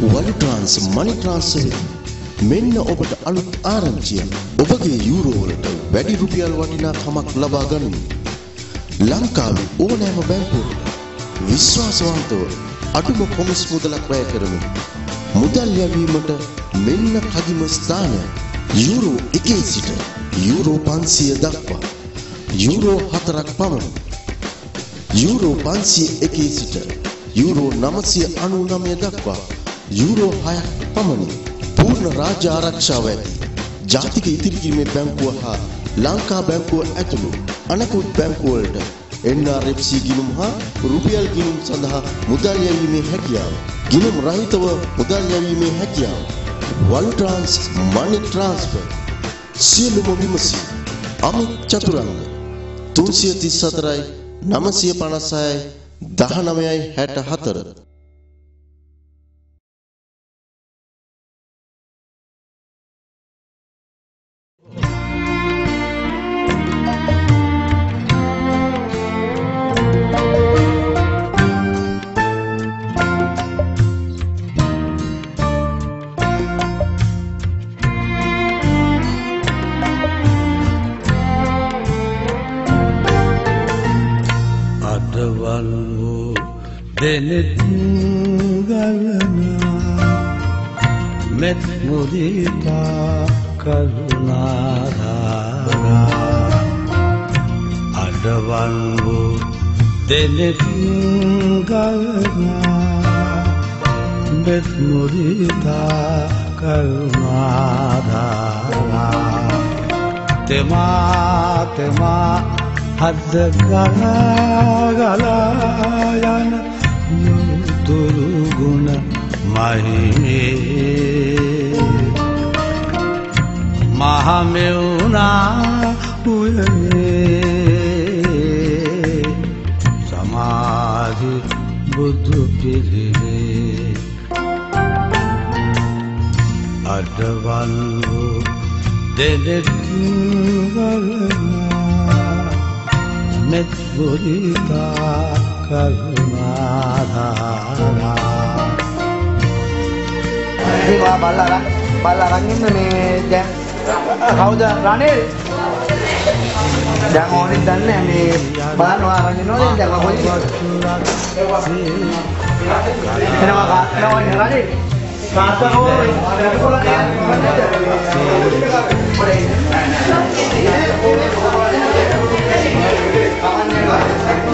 වලි trans මනි transfer මෙන්න ඔබට අලුත් ආරංචිය. ඔබගේ යූරෝ වලට වැඩි රුපියල් වටිනාකමක් ලබා ගනිමින් ලංකාවේ ඕනෑම බැංකුවකට විශ්වාසවන්තව අඩුම කොමිස් මුදලක් වැය කරමින් මුදල් යැවීමට මෙන්න කදිම ස්ථානය. යූරෝ එකේ සිට යූරෝ 500 දක්වා. යූරෝ 4ක් පමණ. යූරෝ 501 සිට යූරෝ 999 දක්වා. යූරෝ 6ක් පමණි. පූර්ණ රාජ්‍ය ආරක්ෂාව ඇති ජාතික ඉතිරිකිරීමේ බැංකුව හා ලංකා බැංකුව ඇතුළු අනෙකුත් බැංකුව වලට NRFC ගිණුම් හා රුපියල් ගිණුම් සඳහා මුදල් යැවීමේ හැකියාව. ගිණුම් රහිතව මුදල් යැවීමේ හැකියාව. වල් ට්‍රාන්ස් මනි ට්‍රාන්ස්ෆර් සියලුම විමසී අමිත් චතුරංග 334යි 956යි 19යි 64 දෙනෙත් ගලනා මෙත් මුදිතා කරුණාරාරා අඩවන් වූ දෙනෙත් ගලනා මෙත් මුදිතා කරුණාරාරා තෙමා තෙමා හද ගලා ගලා මහිනේ මහමෙවුනා උයනේ සමාධි බුදු පිරිවේ අඩවල් වූ දෙනෙත් වලනා මෙත් බුරිතා කරුණාධාරා ඒවා බල්ලා බල්ලා අරන් ඉන්න මේ දැන් කවුද? රණේ දැන් ඕනෙත් දන්නේ මේ බලනවා අරන් ඉන්නවද දැන් කොහොමද එනවා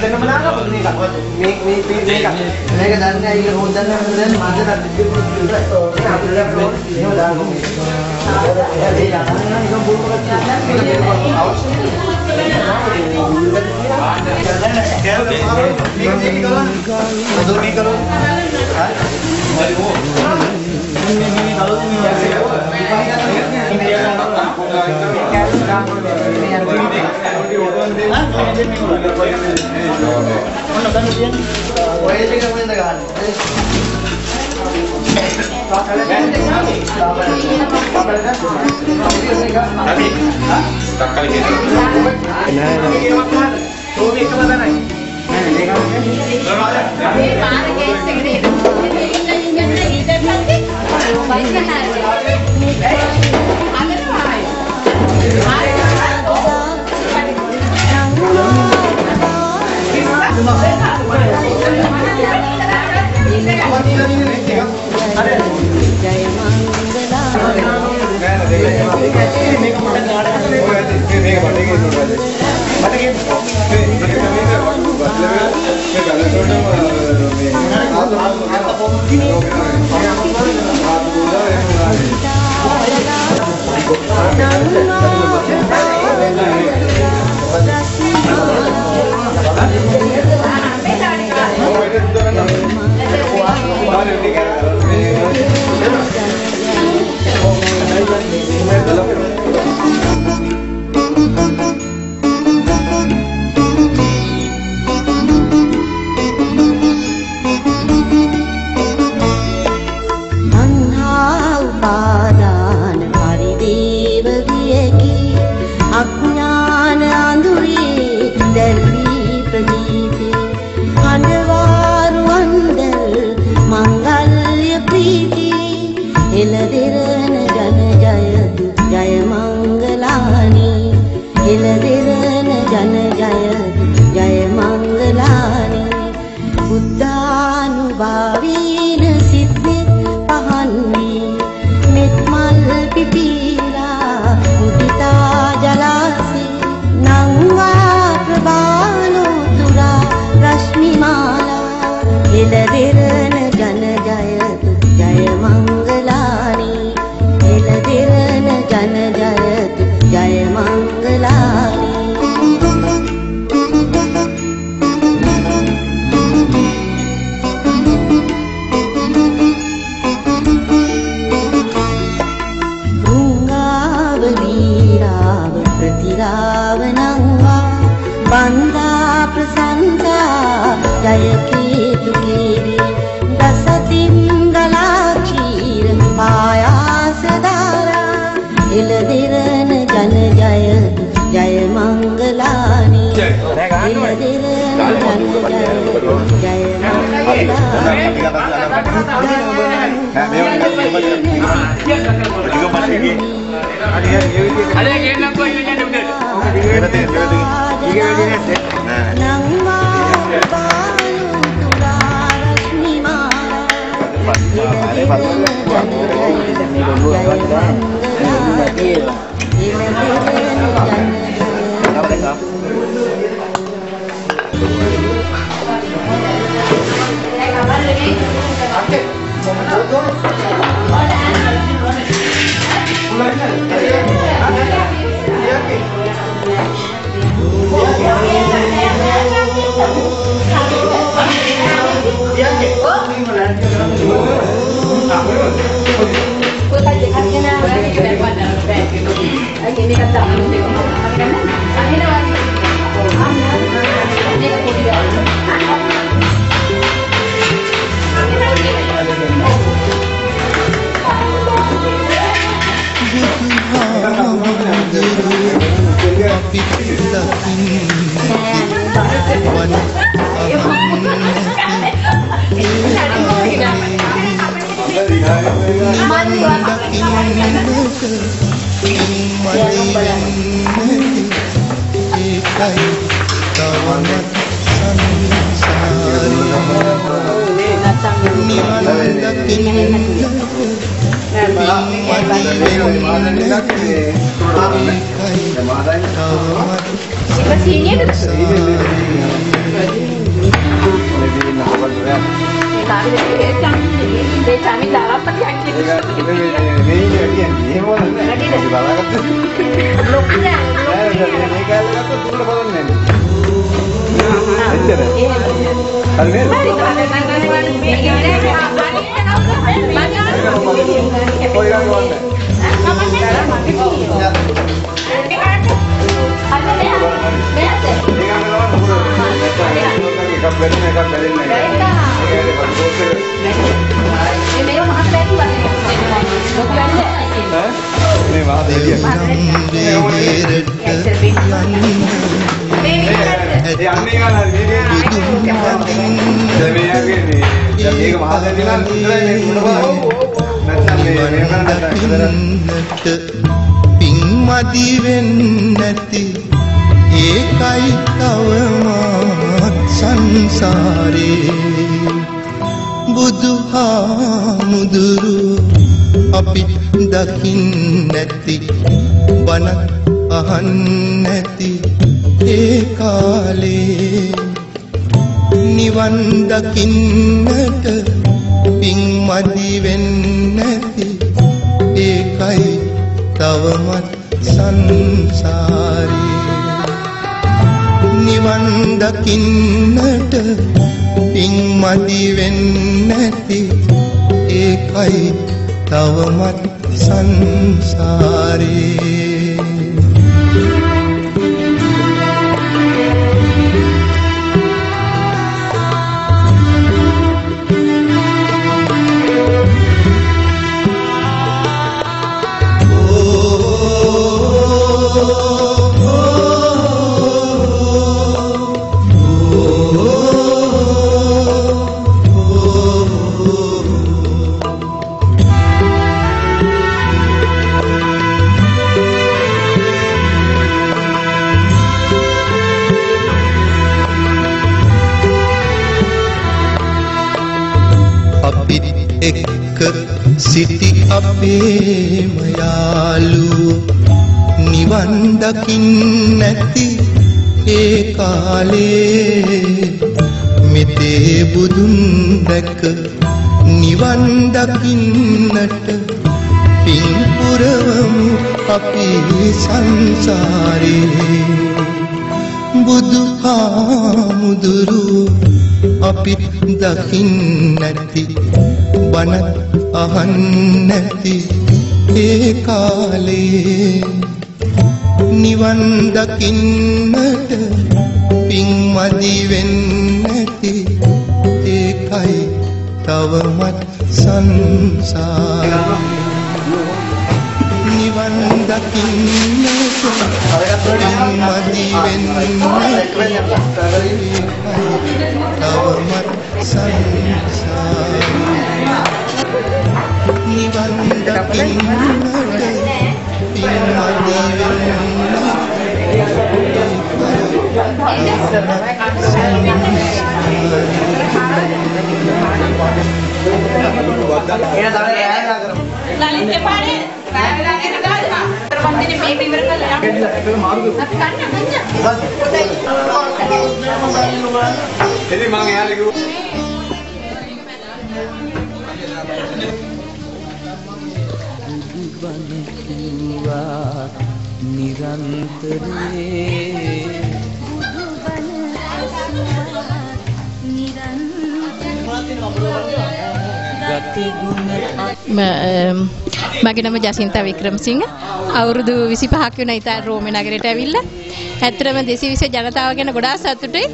දෙන්නම දාගමු මේක. මේ මේ මේක. මේක දන්නේ අයිය හොඳ දන්නේ හොඳ දන්නේ මන්ද දන්නේ ඒක අපිට එහෙම දාගමු. ඒ යනවා නිකන් බුල් කරත් මේක අවශ්‍ය ඔය ටික කොහෙන්ද ගහන්නේ? අපි මේ චමි දාලාපතියක් කියන්නේ. මේ කියන්නේ එහෙම නෑ. අපි බලාගත්ත. ලොකු නෑ. මේ කාලේ දුර බලන්නේ නෑ. එච්චර. හරි නේද? මේ ගානේ ආවනේ. මම dari kami, dari kami dalam tapi yang kita belum punya. දකින්නට පින්මදි වෙන්නැති ඒකයි තවමත් සංසාරේ බුදුහාමුදුරු අපි දකින්නැති බනත් අහන්නැති ඒ කාලේ. නිවන් දකින්නට පින්මදි වෙන්නැති ඒකයි තවමත් සංසාරේ. නිවන් දකින්නට පින්මදි වෙන්නැති ඒකයි තවමත් සංසාරේ. සිටි අපේම යාලු නිවන් දකින්නැති ඒ කාලේ මෙතේ බුදුන් දැක නිවන් දකින්නට පින් පුරවමු අපි සංසාරේ. බුදු හාමුදුරු අපි දකින්නැති බනත් අහන්නැති ඒ කාලේ. නිවන් දකින්නට පින්මදි වෙන්නැති ඒකයි තවමත් සංසාර. නිවන් දකින්නට මදි වෙන්න තවමත් සංසාරේ. නිවන් දකින්නට පින්මදි ලලිත් එපානේ. රාගලා එක දාලා. මන්දිනේ මේක ඉවර කරලා යන්න. අපි කන්න කන්න. මගේ නම ජසින්තා වික්‍රමසිංහ අවුරුදු 25ක් වෙන ඉතින් රෝමේ නගරයට ඇවිල්ලා ඇත්තටම 220 ජනතාව ගැන ගොඩාක් සතුටුයි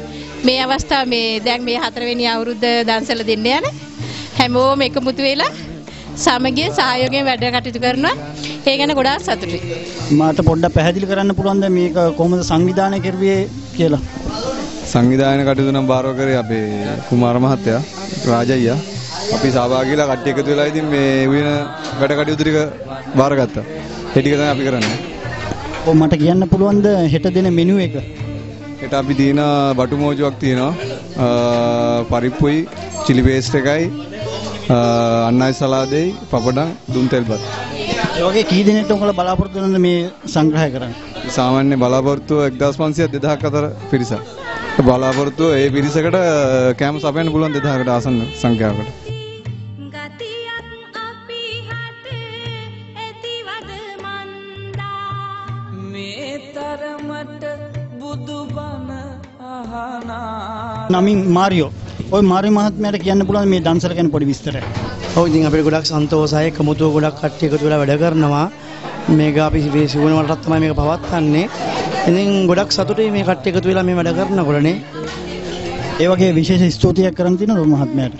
මේ අවස්ථාව මේ දැන් මේ හතරවෙනි අවුරුද්ද දන්සල දෙන්න යන හැමෝම එකමුතු වෙලා සමගිය සහයෝගයෙන් වැඩ කටයුතු කරනවා ඒ ගැන ගොඩාක් සතුටුයි මාට පොඩ්ඩක් පැහැදිලි කරන්න පුළුවන්ද මේක කොහොමද සංවිධානය කරුවේ කියලා සංවිධායන කටයුතු නම් බාරව කරේ අපේ කුමාර මහත්තයා රාජయ్య අපි සහභාගීලා කට්ටිය එකතු වෙලා ඉතින් මේ වෙන වැඩ කටයුතු ටික බාරගත්තා. ඒ ටික තමයි අපි කරන්නේ. ඔව් මට කියන්න පුළුවන්ද හෙට දෙන මෙනු එක හෙට අපි තියෙන බටු මෝජුවක් තියෙනවා. පරිප්පුයි, චිලි පේස්ට් එකයි, අන්නයි සලාදෙයි, පපඩම්, දුම් තෙල්පත්. ඒ වගේ කී දෙනෙක්ට උඹලා බලාපොරොත්තු වෙනවද මේ සංග්‍රහය කරන්න සාමාන්‍ය බලාපොරොත්තුව 1500 2000ක් අතර පිරිසක්. බලාපොරොත්තුව ඒ පිරිසකට කෑම සපයන්න පුළුවන් 2000කට ආසන්න සංඛ්‍යාවකට. නමින් මාරියෝ ඔය මාරිය මහත්මයාට කියන්න පුළුවන් මේ දන්සල ගැන පොඩි විස්තරයක් ඔව් ඉතින් අපිට ගොඩක් සන්තෝෂයි. කමුතුව ගොඩක් කට්ටිය එකතු වෙලා වැඩ කරනවා. මේක අපි මේ සිවුන වලටත් තමයි මේක පවත්වන්නේ. ඉතින් ගොඩක් සතුටුයි මේ කට්ටිය එකතු වෙලා මේ වැඩ කරනකොටනේ. ඒ වගේ විශේෂ ස්තුතියක් කරන් තියෙනවා මහත්මයාට.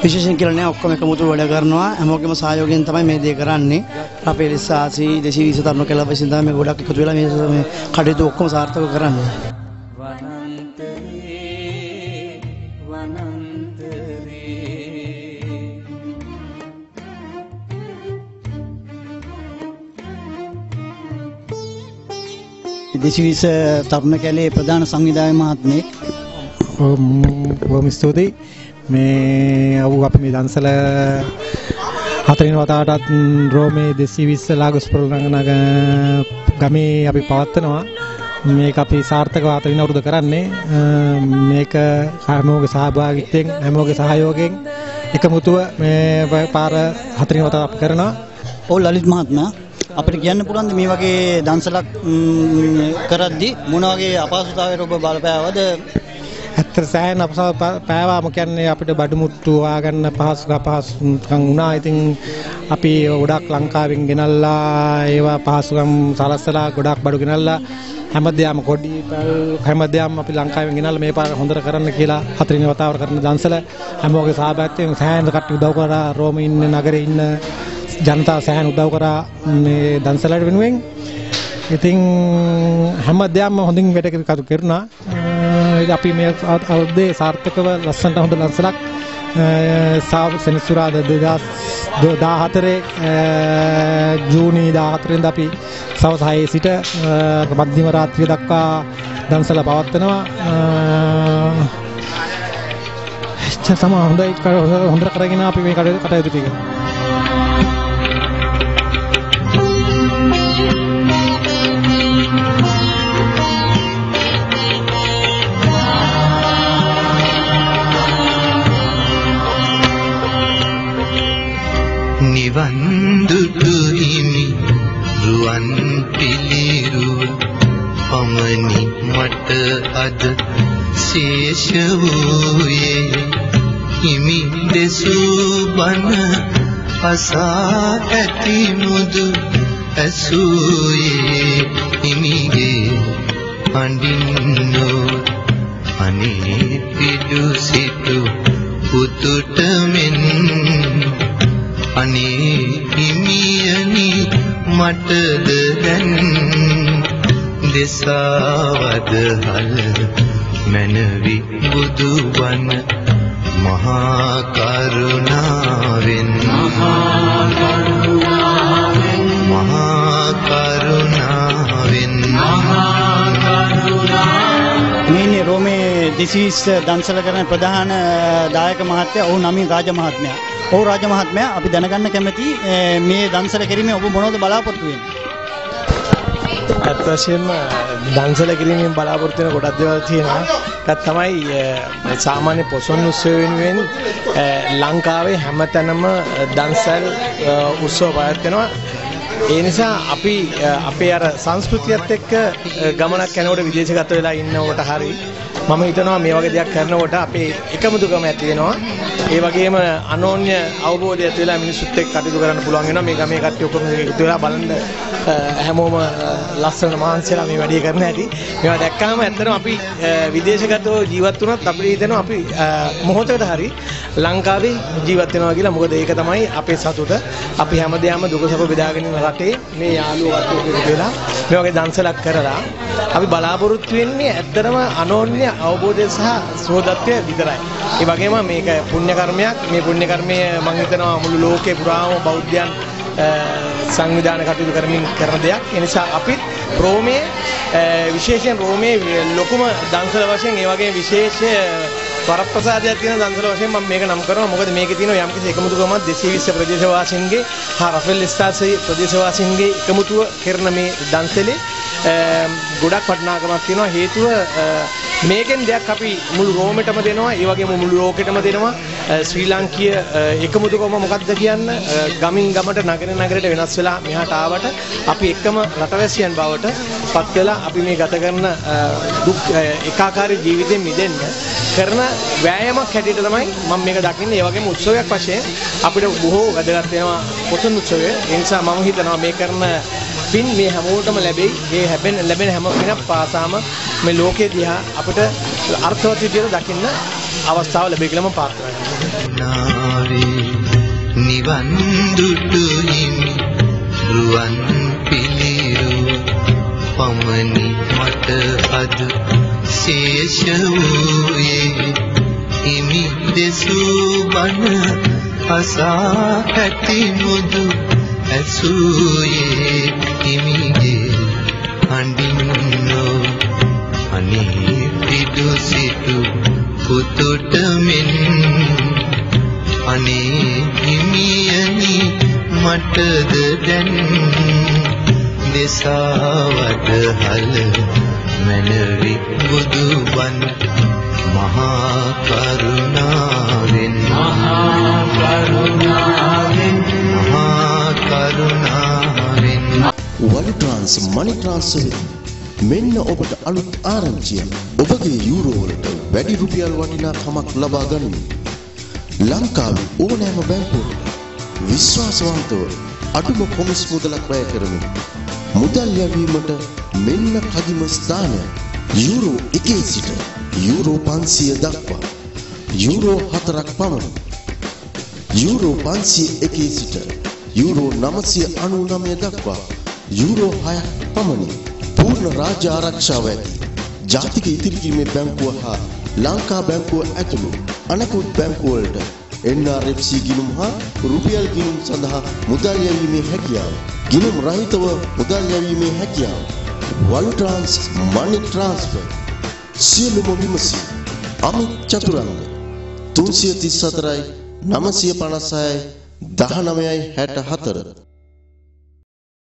විශේෂයෙන් කියලා නෑ ඔක්කොම එකමුතු වැඩ කරනවා. හැමෝගෙම සහයෝගයෙන් තමයි මේ දේ කරන්නේ. අපේ ලිස්සාසි 220 තරුණ කෙලව විසින් තමයි මේ ගොඩක් එකතු වෙලා මේ කටයුතු ඔක්කොම සාර්ථක කරන්නේ දෙසිවිස තරුණ කැලේ ප්‍රධාන සංවිධායක මහත්මයෙක්. බොහොම ස්තුතියි. මේ අවු අපි මේ දන්සල හතරින් වතාවටත් රෝමේ 220 ලාගොස් ප්‍රලංගනග ගමේ අපි පවත්වනවා. මේක අපි සාර්ථකව හතරින් අවුරුදු කරන්නේ. මේක හැමෝගේ සහභාගීත්වයෙන් හැමෝගේ සහයෝගයෙන් එකමුතුව මේ පාර හතරින් වතාවක් අපි කරනවා. ඔව් ලලිත් මහත්මයා අපිට කියන්න පුළුවන්ද මේ වගේ දන්සලක් ම්, කරද්දී මොන වගේ අපහසුතාවයකට ඔබ බලපෑවද ඇත්තට සෑහෙන අපසාව පෑවාම කියන්නේ අපිට බඩුමුට්ටු හොයාගන්න පහසුක පහසුකම් වුණා. ඉතින් අපි ගොඩක් ලංකාවෙන් ගෙනල්ලා ඒවා පහසුකම් සලස්සලා ගොඩක් බඩු ගෙනල්ලා හැමදේම කොඩි පැල් හැමදේම අපි ලංකාවෙන් ගෙනල්ලා මේ පාර හොඳට කරන්න කියලා හතරිනි වතාවට කරන දන්සල හැමෝගේ සහභාගීත්වයෙන් සෑහෙන කට්ටිය උදව් කරා රෝමේ ඉන්න නගරේ ඉන්න ජනතාව සෑහෙන උදව් කරා මේ දන්සලට වෙනුවෙන් ඉතින් හැම දෙයක්ම හොඳින් වැඩ කරු කෙරුණා. අ, අපි මේ අවුරුද්දේ සාර්ථකව ලස්සනට හොඳ ලස්සනක් සාව සෙනසුරාදා 2014 ජූනි 14 වෙනිදා අපි සවස් 6 සිට අ, මධ්‍යම රාත්‍රිය දක්වා දන්සල පවත්වනවා. අ, එච්චර තමයි හොඳයි කර- හොඳට කරගෙන අපි මේ කටයුතු කටයුතු ටික. දුටු හිමි රුවන් පිළිරුව පමණි මට අද ශේෂ වූයේ. හිමි දෙසූ බණ අසා ඇති මුදු ඇසූයේ. හිමිගේ අඬින්නෝ අනේ පිඩු සිටු පුතුට මෙන් අනේ හිමියනි මටද දැන් දෙසාවද හල? මැනවි බුදු වන මහා කරුණාවෙන්. මහා කරුණාවෙන් රෝමේ දෙසිවිස් uh, දන්සල කරන ප්‍රධාන uh, දායක මහත්තයා ඔහු නමින් රාජ මහත්මයා. ඔහු රාජ මහත්මයා අපි දැනගන්න කැමති uh, මේ දන්සල කිරීමේ ඔබ මොනවද බලාපොරොත්තු වෙන්නේ? ඇත්ත වශයෙන්ම දන්සල කිරීමෙන් බලාපොරොත්තු වෙන ගොඩක් දේවල් තියෙනවා. ඒකත් තමයි අ, සාමාන්‍ය පොසොන් උත්සව වෙනුවෙන් අ, ලංකාවේ හැමතැනම දන්සල් අ, උත්සව පවත්වනවා. ඒ නිසා අපි අ, අපේ අර සංස්කෘතියත් එක්ක අ, ගමනක් යනකොට විදේශගත වෙලා ඉන්නකොට හරි මම හිතනවා මේ වගේ දෙයක් කරනකොට අපේ එකමුතුකම ඇති වෙනවා. ඒ වගේම අනෝන්‍ය අවබෝධය ඇති වෙලා මිනිස්සුත් එක්ක කටයුතු කරන්න පුළුවන් වෙනවා. මේ ගමේ කට්ටිය ඔක්කොම එකතු වෙලා බලන්න අ, හැමෝම අ, ලස්සන මහන්සියලා මේ වැඩේ කරන හැටි. මේවා දැක්කම ඇත්තටම අපි අ, විදේශගතව ජීවත් වුණත් අපිට හිතෙනවා අපි අ, මොහොතකට හරි ලංකාවේ ජීවත් වෙනවා කියලා. මොකද ඒක තමයි අපේ සතුට. අපි හැමදේම දුක සැප බෙදාගෙන ඉන්න රටේ මේ යාළුවෝ කට්ටිය එකතු වෙලා මේ වගේ දන්සලක් කරලා අපි බලාපොරොත්තු වෙන්නේ ඇත්තටම අනෝන්‍ය අවබෝධය සහ සෝදත්වය විතරයි. ඒ වගේම මේක පුණ්‍ය කර්මයක්. මේ පුණ්‍ය කර්මය මම හිතනවා මුළු ලෝකේ පුරාම බෞද්ධයන් අ, සංවිධාන කටයුතු කරමින් කරන දෙයක්. ඒ නිසා අපිත් රෝමයේ අ, විශේෂයෙන් රෝමයේ ලොකුම දන්සල වශයෙන් ඒ වගේ විශේෂ වරප්‍රසාදයක් තියෙන දන්සල වශයෙන් මම මේක නම් කරනවා. මොකද මේකේ තියෙන යම්කිසි එකමුතුකමක් 220 ප්‍රදේශවාසීන්ගේ හා රෆෙල් ස්ටාර්සේ ප්‍රදේශවාසීන්ගේ එකමුතුව කරන මේ දන්සලේ අ, ගොඩක් වටිනාකමක් තියෙනවා. හේතුව අ, මේකෙන් දෙයක් අපි මුළු රෝමෙටම දෙනවා. ඒ වගේම මුළු ලෝකෙටම දෙනවා. අ, ශ්‍රී ලාංකීය අ, එකමුතුකම මොකක්ද කියන්න අ, ගමින් ගමට නගර නගරයට වෙනස් වෙලා මෙහාට ආවට අපි එක්කම රටවැසියන් බවට පත් වෙලා අපි මේ ගත කරන අ, දුක් අ, ඒකාකාරී ජීවිතෙන් මිදෙන්න කරන වෑයමක් හැටියට තමයි මම මේක දකින්නේ. ඒ වගේම උත්සවයක් වශයෙන් අපිට බොහෝ වැදගත් වෙනවා පොසොන් උත්සවය. ඒ නිසා මම හිතනවා මේ කරන පින් මේ හැමෝටම ලැබෙයි. ඒ හැබෙන ලැබෙන හැම පිනක් පාසාම මේ ලෝකයේ දිහා අපිට අර්ථවත් විදියට දකින්න අවස්ථාව ලැබෙයි කියලා මම ප්‍රාර්ථනා කරනවා. නාවේ නිවන් දුටු හිමි රුවන් පිළිරු පමණි මට අද ශේෂ වූයේ හිමි දෙසූ බණ අසා ඇති මුදු ඇසූයේ හිමිගේ හඬින්නෝ අනේ පිඩු සිටු පුතුට මෙන් අනේ හිමියනි මටද දැන් දෙසාවද හල මැනවි බුදුබන් මහා කරුණාවෙන් මහා කරුණාවෙන් මහා කරුණාවෙන් වලි ට්‍රාන්ස් මනි ට්‍රාන්ස්ෆර් මෙන්න ඔබට අලුත් ආරංචිය. ඔබගේ යූරෝ වලට වැඩි රුපියල් වටිනාකමක් ලබා ගනිමින් ලංකාවේ ඕනෑම බැංකුවකට විශ්වාසවන්තව අඩුම කොමිස් මුදලක් වැය කරමින් මුදල් යැවීමට මෙන්න කදිම ස්ථානය. යූරෝ 1 සිට යූරෝ 500 දක්වා යූරෝ 4ක් පමණ. යූරෝ 501 සිට යූරෝ 999 දක්වා යූරෝ 6ක් පමණි. පූර්ණ රාජ්‍ය ආරක්ෂාව ඇති ජාතික ඉතිරිකීමේ බැංකුව හා ලංකා බැංකුව ඇතුළු අනෙකුත් බැංකුව වලට NRFC ගිණුම් හා රුපියල් ගිණුම් සඳහා මුදල් යැවීමේ හැකියාව. ගිණුම් රහිතව මුදල් යැවීමේ හැකියාව. වල් ට්‍රාන්ස් මනි ට්‍රාන්ස්ෆර් සියලුම විමසී අමිත් චතුරංග. 334යි 956යි 19යි 64